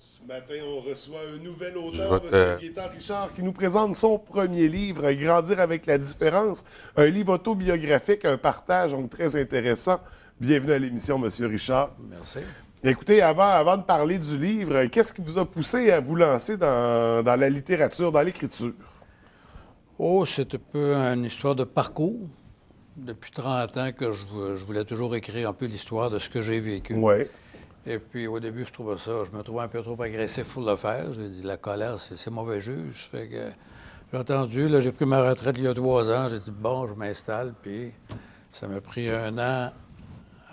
Ce matin, on reçoit un nouvel auteur, M. Gaétan Richard, qui nous présente son premier livre, Grandir avec la différence, un livre autobiographique, un partage donc très intéressant. Bienvenue à l'émission, M. Richard. Merci. Écoutez, avant, avant de parler du livre, qu'est-ce qui vous a poussé à vous lancer dans, dans la littérature, dans l'écriture? Oh, c'est un peu une histoire de parcours. Depuis 30 ans que je, je voulais toujours écrire un peu l'histoire de ce que j'ai vécu. Oui. Et puis au début, je trouvais ça, je me trouvais un peu trop agressif pour le faire. J'ai dit, la colère, c'est mauvais juge. Fait que j'ai entendu, là, j'ai pris ma retraite il y a trois ans. J'ai dit, bon, je m'installe. Puis ça m'a pris un an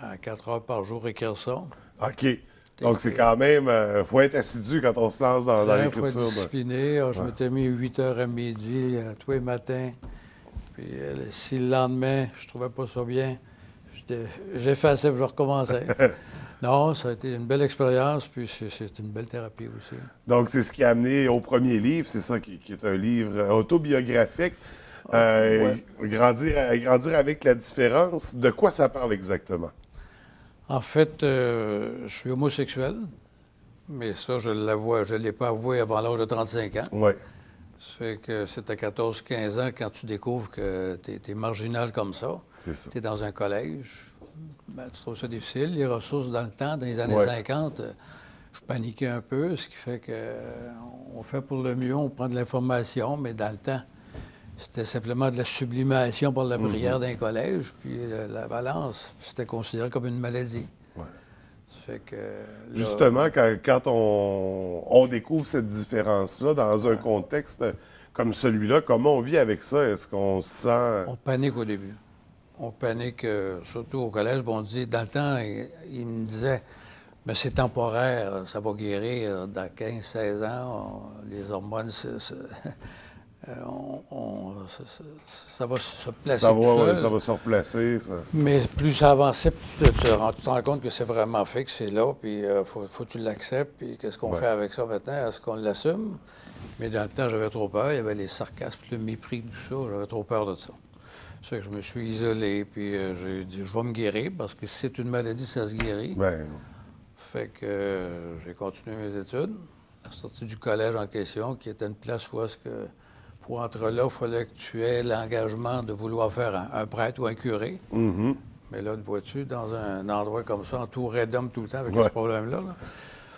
à quatre heures par jour écrire ça. OK. Donc, c'est quand même. Il euh, faut être assidu quand on se lance dans, dans l'écriture. Il faut être discipliné. Je m'étais mis 8 heures à midi euh, tous les matins. Puis euh, si le lendemain, je trouvais pas ça bien, j'effaçais et je recommençais. non, ça a été une belle expérience, puis c'est une belle thérapie aussi. Donc, c'est ce qui a amené au premier livre, c'est ça qui, est un livre autobiographique. Ah, grandir, grandir avec la différence. De quoi ça parle exactement? En fait, euh, je suis homosexuel, mais ça, je l'avoue, je ne l'ai pas avoué avant l'âge de 35 ans. Oui. Ça fait que c'est à 14-15 ans quand tu découvres que tu es, marginal comme ça. C'est ça. Tu es dans un collège. Ben, tu trouves ça difficile. Les ressources dans le temps, dans les années 50, euh, je paniquais un peu, ce qui fait qu'on euh, fait pour le mieux, on prend de l'information, mais dans le temps, c'était simplement de la sublimation par la prière mhm. d'un collège, puis euh, la balance, c'était considéré comme une maladie. Fait que, Justement, quand, on, découvre cette différence-là dans un contexte comme celui-là, comment on vit avec ça? Est-ce qu'on se sent... On panique au début. On panique, euh, surtout au collège. Bon, on dit, dans le temps, il, me disait, mais c'est temporaire, ça va guérir dans 15-16 ans, les hormones... Euh, on, ça, va se placer ça tout va, Ça va se replacer. Mais plus ça avançait, plus tu te, rends, compte que c'est vraiment fait, que c'est là, puis il euh, faut, que tu l'acceptes, puis qu'est-ce qu'on fait avec ça maintenant? Est-ce qu'on l'assume? Mais dans le temps, j'avais trop peur. Il y avait les sarcasmes, le mépris, tout ça. J'avais trop peur de ça. C'est que je me suis isolé, puis euh, j'ai dit, je vais me guérir, parce que si c'est une maladie, ça se guérit. Ben... Fait que j'ai continué mes études. Sorti du collège en question, qui était une place où est-ce que pour entrer là, il fallait que tu aies l'engagement de vouloir faire un, prêtre ou un curé. Mm-hmm. Mais là, vois-tu, dans un endroit comme ça, entouré d'hommes tout le temps avec ce problème-là.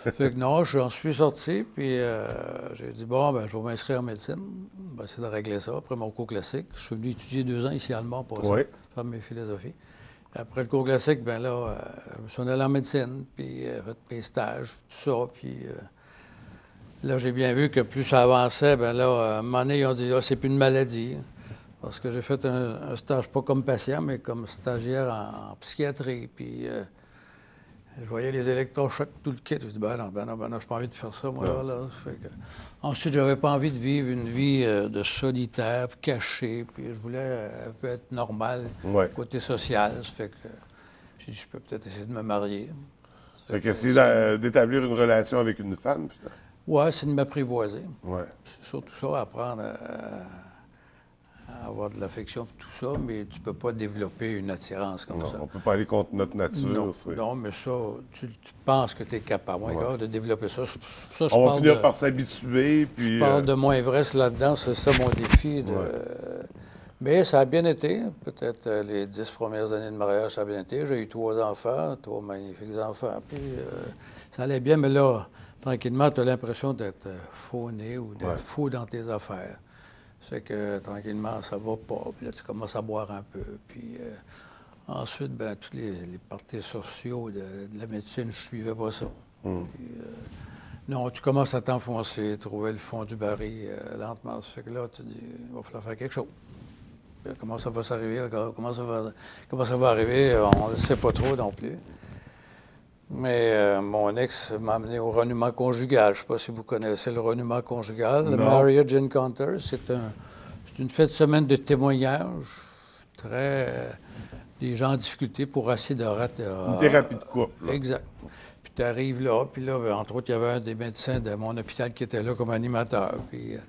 Fait que non, j'en suis sorti, puis euh, j'ai dit, bon, ben, je vais m'inscrire en médecine. Ben, c'est de régler ça après mon cours classique. Je suis venu étudier deux ans ici à Allemand pour ça, faire mes philosophies. Après le cours classique, ben là, euh, je me suis allé en médecine, puis euh, fait mes stages, tout ça, puis Là, j'ai bien vu que plus ça avançait, bien là, à un moment donné, ils ont dit, ah, c'est plus une maladie. Parce que j'ai fait un, stage, pas comme patient, mais comme stagiaire en, psychiatrie. Puis euh, je voyais les électrochocs, tout le kit. Je dis, ben non, ben non, ben non, j'ai pas envie de faire ça, moi, là. là. Fait que... Ensuite, j'avais pas envie de vivre une vie euh, de solitaire, caché. Puis je voulais euh, un peu être normal, côté social. Ça fait que j'ai dit, je peux peut-être essayer de me marier. Ça fait, que, essayer d'établir une relation avec une femme. Oui, c'est de m'apprivoiser. Ouais. C'est surtout ça, apprendre à, avoir de l'affection et tout ça, mais tu ne peux pas développer une attirance comme ça. On ne peut pas aller contre notre nature. Non, non mais ça, tu, penses que tu es capable de développer ça. ça On va finir par s'habituer. Puis, je parle euh, de mon Everest là-dedans, c'est ça mon défi. De... Mais ça a bien été. Peut-être euh, les dix premières années de mariage, ça a bien été. J'ai eu trois enfants, trois magnifiques enfants. Puis euh, ça allait bien, mais là, tranquillement, tu as l'impression d'être euh, fauné ou d'être fou dans tes affaires. C'est que tranquillement, ça va pas. Puis là, tu commences à boire un peu. Puis euh, ensuite, ben, tous les, parties sociaux de, la médecine, je suivais pas ça. Hmm. Euh, non, tu commences à t'enfoncer, trouver le fond du baril lentement. Ça fait que là, tu dis, il va falloir faire quelque chose. comment ça va s'arriver? Comment ça va, comment ça va arriver? On ne sait pas trop non plus. Mais euh, mon ex m'a amené au reniement conjugal. Je ne sais pas si vous connaissez le reniement conjugal. Le Marriage Encounter, c'est un, une fête semaine de témoignages très. Euh, des gens en difficulté pour assez de Une thérapie de couple. Exact. Puis tu arrives là, puis là, ben, entre autres, il y avait un des médecins de mon hôpital qui était là comme animateur. Puis euh,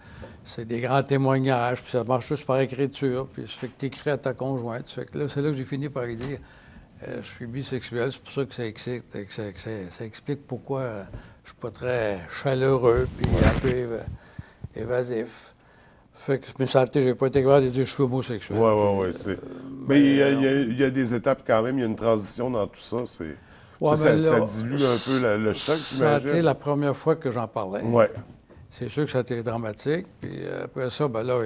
c'est des grands témoignages, puis ça marche juste par écriture, puis ça fait que tu écris à ta conjointe. Ça fait que là, c'est là que j'ai fini par lui dire euh, je suis bisexuel, c'est pour ça que ça, explique, ça, explique pourquoi je suis pas très chaleureux, puis un peu évasif. Fait que, mais ça j'ai pas été capable de dire que je suis homosexuel. Oui, oui, oui. mais il y, a, des étapes quand même, il y a une transition dans tout ça. ça, ça, dilue un peu le choc, Ça a été la première fois que j'en parlais. Oui. C'est sûr que ça a été dramatique. Puis après ça, ben là,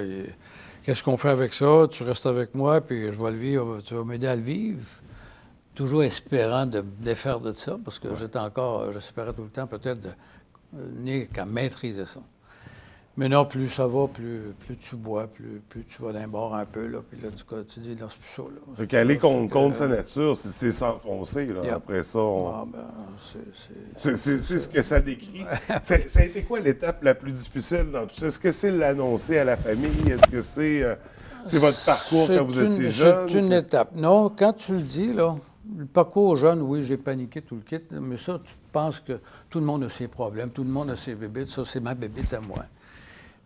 qu'est-ce qu'on fait avec ça? Tu restes avec moi, puis je vais le vivre, tu vas m'aider à le vivre. Toujours espérant de me défaire de ça, parce que j'étais encore, j'espérais tout le temps peut-être de venir qu'à maîtriser ça. Mais non, plus ça va, plus, plus tu bois, plus, plus tu vas d'un bord un peu, là, puis là, tu, tu dis, non, c'est plus ça, là. Fait qu'aller contre, contre sa nature, c'est s'enfoncer, là. Après ça, on... Ah, ben, c'est... C'est ce que ça décrit. ça a été quoi l'étape la plus difficile dans tout ça? Est-ce que c'est l'annoncer à la famille? Est-ce que c'est... Euh, c'est votre parcours quand vous étiez jeune? C'est une étape. Non, quand tu le dis, là, le parcours jeune, oui, j'ai paniqué tout le kit, mais ça, tu penses que tout le monde a ses problèmes, tout le monde a ses bébés, ça, c'est ma bébite à moi.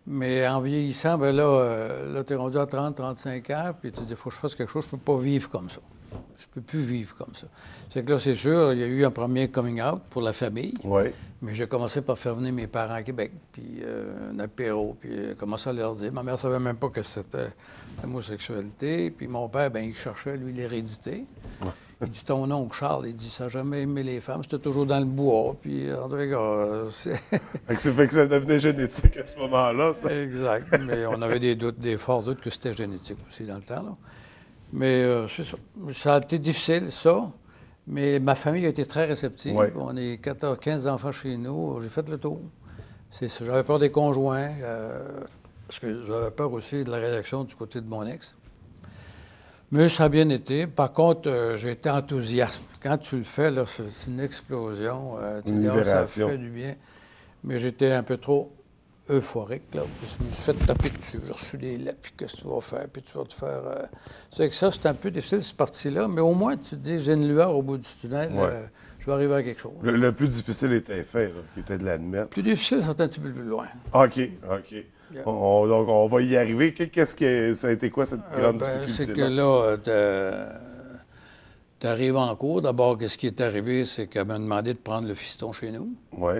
Mais en vieillissant, ben là, euh, là tu es rendu à 30, 35 ans, puis tu dis, il faut que je fasse quelque chose, je ne peux pas vivre comme ça. Je ne peux plus vivre comme ça. C'est que là, c'est sûr, il y a eu un premier coming out pour la famille. Oui. Mais j'ai commencé par faire venir mes parents à Québec, puis euh, un apéro, puis euh, commencé à leur dire. Ma mère ne savait même pas que c'était l'homosexualité. Puis mon père, ben il cherchait, lui, l'hérédité. Il dit Ton oncle Charles, il dit Ça n'a jamais aimé les femmes, c'était toujours dans le bois. Puis, en tout cas, c'est. fait que ça devenait génétique à ce moment-là, ça. Exact. Mais on avait des doutes, des forts doutes que c'était génétique aussi dans le temps. Là. Mais euh, c'est ça. Ça a été difficile, ça. Mais ma famille a été très réceptive. On est 14, 15 enfants chez nous. J'ai fait le tour. J'avais peur des conjoints, euh, parce que j'avais peur aussi de la réaction du côté de mon ex. Mais ça a bien été. Par contre, euh, j'ai été enthousiaste. Quand tu le fais, là, c'est une explosion. Euh, tu une dis, ça fait du bien. Mais j'étais un peu trop euphorique. Là. Je me suis fait taper dessus. J'ai reçu des lettres, puis qu'est-ce que tu vas faire, puis tu vas te faire... Euh, c'est que ça, c'est un peu difficile, cette partie-là. Mais au moins, tu te dis, j'ai une lueur au bout du tunnel. je vais arriver à quelque chose. Le, plus difficile était fait, qui était de l'admettre. Le plus difficile, c'est un petit peu plus loin. OK, OK. On, donc, on va y arriver. Qu'est-ce que ça a été quoi cette euh, grande ben, difficulté? C'est que là, tu arrives en cours. D'abord, qu'est-ce qui est arrivé, c'est qu'elle m'a demandé de prendre le fiston chez nous. Oui.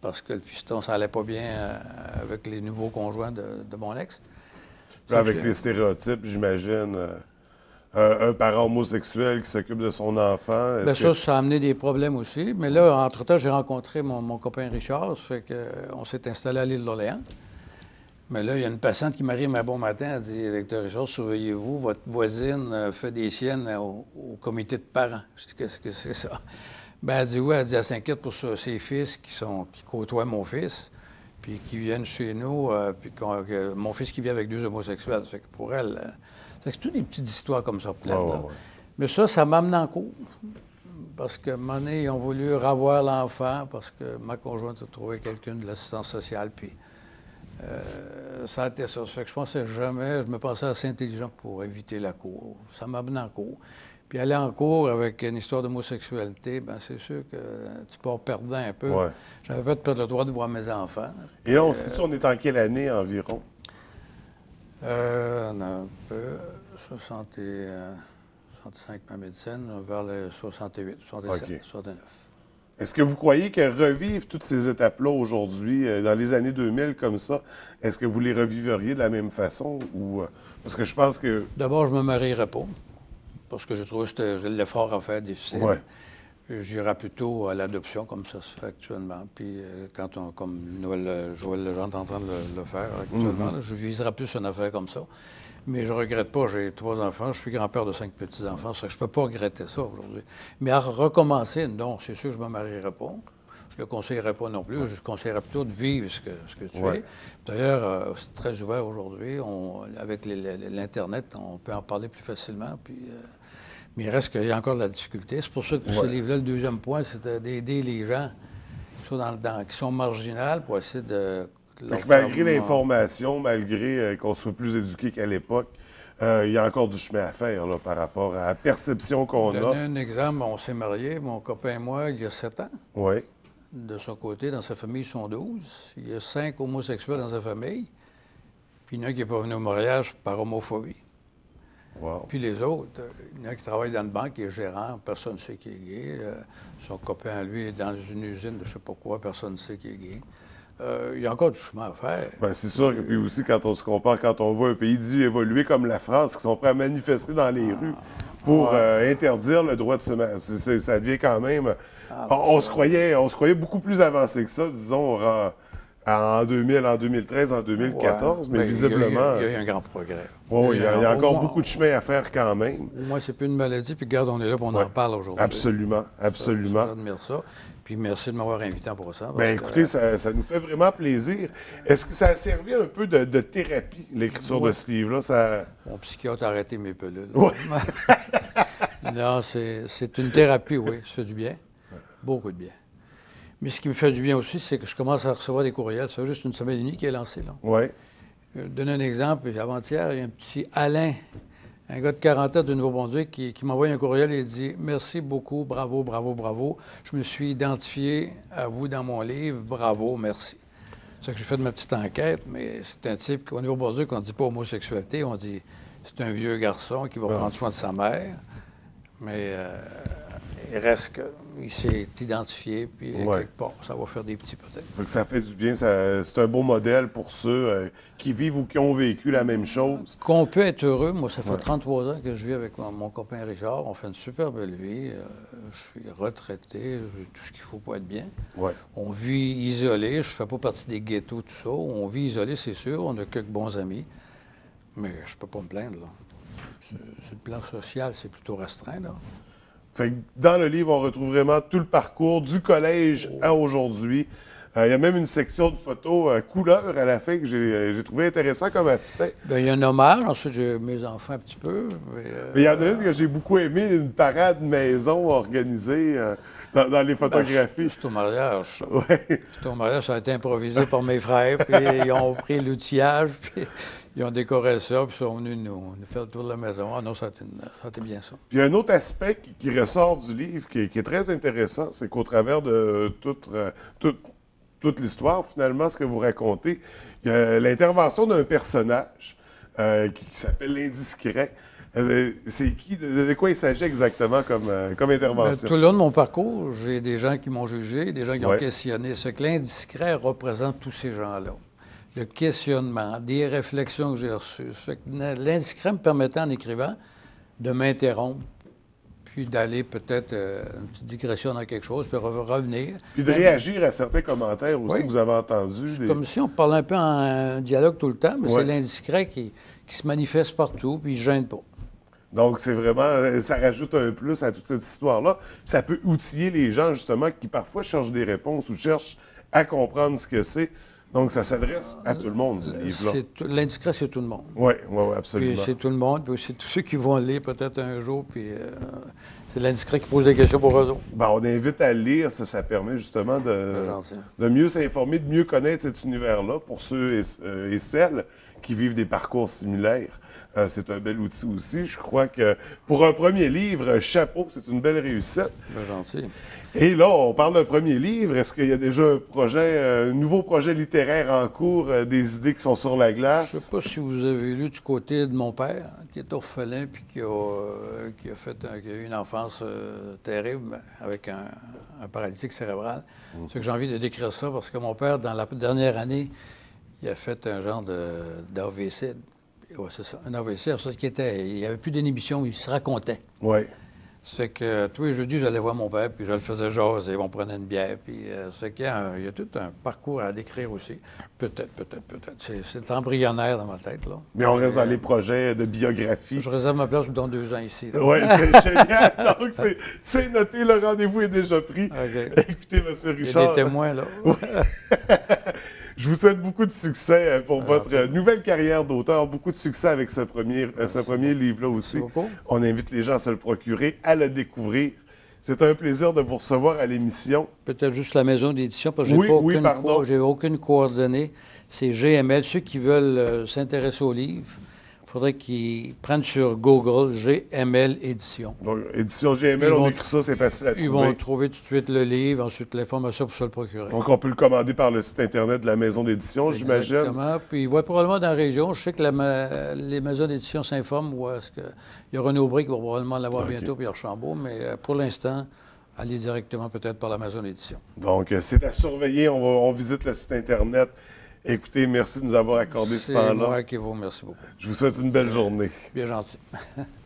Parce que le fiston, ça allait pas bien euh, avec les nouveaux conjoints de, mon ex. avec les stéréotypes, j'imagine. Euh, un, parent homosexuel qui s'occupe de son enfant. Bien, ça, ça a amené des problèmes aussi. Mais là, entre-temps, j'ai rencontré mon, mon, copain Richard. Ça fait qu'on s'est installé à l'île d'Orléans. Mais là, il y a une patiente qui m'arrive un bon matin, elle dit Docteur Richard, surveillez-vous, votre voisine euh, fait des siennes au, comité de parents. Je dis Qu'est-ce que c'est ça? Ben, Elle dit Oui, elle dit Elle s'inquiète pour ses fils qui, sont, qui côtoient mon fils, puis qui viennent chez nous, euh, puis mon fils qui vit avec deux homosexuels. Fait que pour elle, euh, c'est toutes des petites histoires comme ça, pleines. Mais ça, ça m'amène en cours. Parce que, donné, ils ont voulu revoir l'enfant parce que ma conjointe a trouvé quelqu'un de l'assistance sociale, puis euh, ça a été ça. fait que je pensais jamais, je me pensais assez intelligent pour éviter la cour. Ça m'a amené en cours. Puis aller en cours avec une histoire d'homosexualité, ben c'est sûr que tu pars perdant un peu. J'avais pas perdre le droit de voir mes enfants. Et là, on se dit, on est en quelle année environ? Euh, on a un peu 60 65 ma médecine, vers les 68, 67, 69. Est-ce que vous croyez que revivre toutes ces étapes-là aujourd'hui, euh, dans les années 2000 comme ça, est-ce que vous les reviveriez de la même façon? Ou, euh, parce que je pense que... D'abord, je me marierais pas, parce que je trouve que j'ai l'effort à faire difficile. Ouais. J'irais plutôt à l'adoption, comme ça se fait actuellement. Puis, euh, quand on, comme Noël, Joël Legendre est en train de le, faire actuellement, mm-hmm. je viserais plus une affaire comme ça. Mais je ne regrette pas, j'ai trois enfants, je suis grand-père de cinq petits-enfants, je ne peux pas regretter ça aujourd'hui. Mais à recommencer, non, c'est sûr, je ne me marierai pas. Je ne le conseillerais pas non plus. Je conseillerais plutôt de vivre ce que, ce que tu es. D'ailleurs, euh, c'est très ouvert aujourd'hui. Avec l'Internet, on peut en parler plus facilement. Puis, euh, mais il reste qu'il y a encore de la difficulté. C'est pour ça que ce livre-là, le deuxième point, c'était d'aider les gens qui sont, dans, qui sont marginales pour essayer de malgré l'information, malgré euh, qu'on soit plus éduqué qu'à l'époque, euh, il y a encore du chemin à faire par rapport à la perception qu'on a. un exemple, on s'est mariés, mon copain et moi, il y a sept ans. Oui. De son côté, dans sa famille, ils sont douze. Il y a cinq homosexuels dans sa famille. Puis il y en a qui n'est pas venu au mariage par homophobie. Puis les autres, il y en a qui travaillent dans une banque, qui est gérant, personne ne sait qui est gay. Euh, son copain, lui, est dans une usine de je ne sais pas quoi, personne ne sait qui est gay. Euh, il y a encore du chemin à faire. Bien, c'est sûr. Et puis aussi, quand on se compare, quand on voit un pays dit évoluer comme la France, qui sont prêts à manifester dans les rues pour euh, interdire le droit de se marier, ça devient quand même. Ah, on, se croyait, on se croyait beaucoup plus avancé que ça, disons, en 2000, en 2013, en 2014, mais, visiblement. Il y, a, eu un grand progrès. Oui, il y a, encore beaucoup de chemin à faire quand même. Moi, c'est plus une maladie, puis regarde, on est là, pour on en parle aujourd'hui. Absolument, absolument. J'admire ça. Puis merci de m'avoir invité pour ça. Bien, écoutez, ça, ça, nous fait vraiment plaisir. Est-ce que ça a servi un peu de, thérapie, l'écriture de ce livre-là? Ça... Mon psychiatre a arrêté mes pelules. Oui. non, c'est une thérapie, oui. Ça fait du bien. Beaucoup de bien. Mais ce qui me fait du bien aussi, c'est que je commence à recevoir des courriels. Ça fait juste une semaine et demie qui est lancé. Là. Oui. Je vais donner un exemple. Avant-hier, il y a un petit Alain, un gars de 40 ans de Nouveau-Brunswick, qui, qui m'envoie un courriel et dit Merci beaucoup, bravo, bravo, bravo. Je me suis identifié à vous dans mon livre. Bravo, merci. C'est ça que j'ai fait de ma petite enquête, mais c'est un type qu'au Nouveau-Brunswick, on ne dit pas homosexualité, on dit c'est un vieux garçon qui va prendre soin de sa mère. Mais euh, il reste qu'il s'est identifié, puis quelque part, ça va faire des petits peut-être. ça fait du bien. C'est un beau modèle pour ceux euh, qui vivent ou qui ont vécu la même chose. Qu'on peut être heureux. Moi, ça fait 33 ans que je vis avec mon, copain Richard. On fait une super belle vie. Euh, je suis retraité, j'ai tout ce qu'il faut pour être bien. On vit isolé. Je ne fais pas partie des ghettos, tout ça. On vit isolé, c'est sûr. On a quelques bons amis. Mais je ne peux pas me plaindre, là. Sur le plan social, c'est plutôt restreint, là dans le livre, on retrouve vraiment tout le parcours du collège à aujourd'hui. Euh, il y a même une section de photos euh, couleur à la fin que j'ai euh, trouvé intéressant comme aspect. Bien, il y a un hommage. Ensuite, j'ai mes enfants un petit peu. Mais, il y en a une que j'ai beaucoup aimé, une parade maison organisée dans, les photographies. C'est au mariage. Oui. C'est au mariage. Ça a été improvisé par mes frères. Puis ils ont pris l'outillage. Puis ils ont décoré ça, puis ils sont venus nous, faire le tour de la maison. Ah non, ça a été, bien ça. Puis il y a un autre aspect qui, ressort du livre qui est, très intéressant, c'est qu'au travers de toute, euh, toute, l'histoire, finalement, ce que vous racontez, il y a l'intervention d'un personnage euh, qui, s'appelle l'indiscret. Euh, c'est qui? De, quoi il s'agit exactement comme, comme intervention? Ben, tout le long de mon parcours, j'ai des gens qui m'ont jugé, des gens qui ont questionné. Ce que l'indiscret représente tous ces gens-là le questionnement, des réflexions que j'ai reçues. L'indiscret me permettait, en écrivant, de m'interrompre, puis d'aller peut-être euh, une petite digression dans quelque chose, puis revenir. Puis de réagir à certains commentaires aussi que vous avez entendus. Comme si on parlait un peu en dialogue tout le temps, mais c'est l'indiscret qui, se manifeste partout, puis il ne gêne pas. Donc, c'est vraiment, ça rajoute un plus à toute cette histoire-là. Ça peut outiller les gens, justement, qui parfois cherchent des réponses ou cherchent à comprendre ce que c'est. Donc, ça s'adresse à tout le monde, ce livre-là. L'indiscret, c'est tout le monde. Oui, oui, oui, absolument. Puis c'est tout le monde, puis c'est tous ceux qui vont lire peut-être un jour, puis euh, c'est l'indiscret qui pose des questions pour eux autres. Ben, on invite à lire, ça, ça permet justement de, de mieux s'informer, de mieux connaître cet univers-là pour ceux et, euh, et, celles qui vivent des parcours similaires. Euh, c'est un bel outil aussi. Je crois que pour un premier livre, chapeau, c'est une belle réussite. Ben, gentil. Et là, on parle d'un premier livre. Est-ce qu'il y a déjà un projet, un nouveau projet littéraire en cours, euh, des idées qui sont sur la glace? Je ne sais pas si vous avez lu du côté de mon père, qui est orphelin puis qui a, euh, fait eu une enfance euh, terrible avec un, paralytique cérébral. Mm. C'est que j'ai envie de décrire ça parce que mon père, dans la dernière année, il a fait un genre d'AVC. Ouais, c'est ça, un AVC, ça, qui était, il n'y avait plus d'inhibition, il se racontait. Oui. Fait que tous les jeudis, j'allais voir mon père, puis je le faisais jaser, on prenait une bière, puis euh, ça fait qu'il y, a tout un parcours à décrire aussi. Peut-être, peut-être, peut-être. C'est embryonnaire dans ma tête, là. Mais on reste dans les projets de biographie. Je réserve ma place dans deux ans ici. Oui, c'est génial. Donc, c'est noté, le rendez-vous est déjà pris. Écoutez, M. Richard. Il y a des témoins, là. Je vous souhaite beaucoup de succès euh, pour votre euh, nouvelle carrière d'auteur, beaucoup de succès avec ce premier, euh, ce premier livre-là aussi. On invite les gens à se le procurer, à le découvrir. C'est un plaisir de vous recevoir à l'émission. Peut-être juste la maison d'édition, parce que je n'ai oui, aucune, aucune coordonnée. C'est GML. Ceux qui veulent s'intéresser au livre, faudrait qu'ils prennent sur Google GML Édition. Donc, édition GML, on écrit ça, c'est facile à trouver. Ils vont trouver tout de suite le livre, ensuite l'information pour se le procurer. Donc, on peut le commander par le site Internet de la maison d'édition, j'imagine. Exactement. Puis, il va probablement dans la région. Je sais que les maisons d'édition s'informent où est-ce que... Il y a René Aubry qui va probablement l'avoir bientôt, puis Archambault, mais euh, pour l'instant, aller directement peut-être par la maison d'édition. Donc, euh, c'est à surveiller. On, on visite le site Internet. Écoutez, merci de nous avoir accordé ce temps-là. C'est moi qui vous remercie beaucoup. Je vous souhaite une belle journée. Bien gentil.